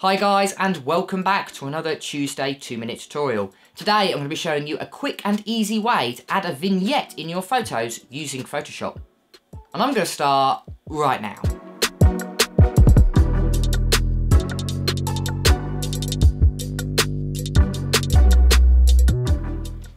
Hi guys and welcome back to another Tuesday 2 minute tutorial. Today I'm going to be showing you a quick and easy way to add a vignette in your photos using Photoshop. And I'm going to start right now.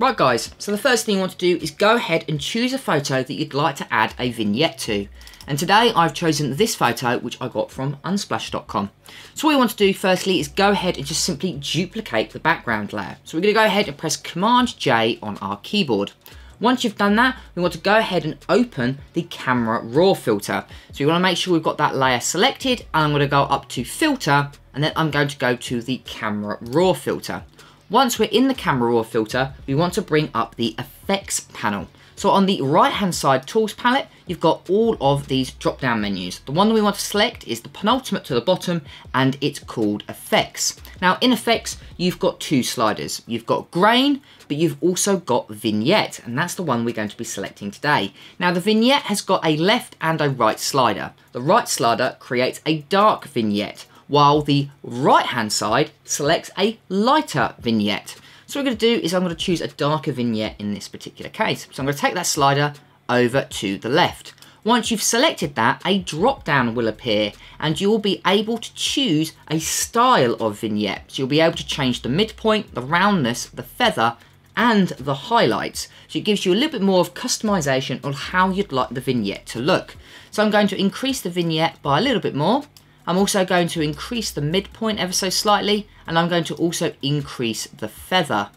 Right guys, so the first thing you want to do is go ahead and choose a photo that you'd like to add a vignette to. And today I've chosen this photo which I got from unsplash.com. So what we want to do firstly is go ahead and just simply duplicate the background layer. So we're going to go ahead and press Command J on our keyboard. Once you've done that, we want to go ahead and open the camera raw filter. So we want to make sure we've got that layer selected and I'm going to go up to filter and then I'm going to go to the camera raw filter. Once we're in the camera raw filter, we want to bring up the effects panel. So on the right hand side tools palette, you've got all of these drop down menus. The one that we want to select is the penultimate to the bottom and it's called effects. Now in effects, you've got two sliders. You've got grain, but you've also got vignette and that's the one we're going to be selecting today. Now the vignette has got a left and a right slider. The right slider creates a dark vignette while the right hand side selects a lighter vignette. So what I'm going to do is I'm going to choose a darker vignette in this particular case. So I'm going to take that slider over to the left. Once you've selected that, a drop down will appear and you'll be able to choose a style of vignette. So you'll be able to change the midpoint, the roundness, the feather, and the highlights. So it gives you a little bit more of customization on how you'd like the vignette to look. So I'm going to increase the vignette by a little bit more I'm also going to increase the midpoint ever so slightly and I'm going to also increase the feather.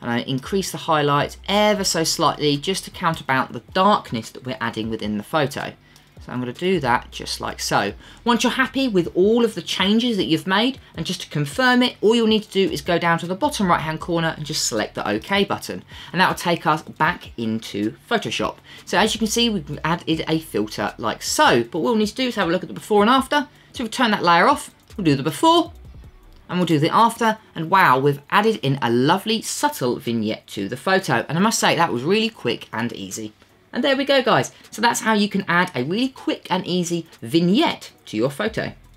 And I increase the highlights ever so slightly just to counterbalance the darkness that we're adding within the photo. So I'm going to do that just like so. Once you're happy with all of the changes that you've made, and just to confirm it, all you'll need to do is go down to the bottom right hand corner and just select the OK button. And that will take us back into Photoshop. So as you can see, we've added a filter like so. But what we'll need to do is have a look at the before and after. So we'll turn that layer off, we'll do the before, and we'll do the after, and wow, we've added in a lovely subtle vignette to the photo. And I must say, that was really quick and easy. And there we go, guys. So that's how you can add a really quick and easy vignette to your photo.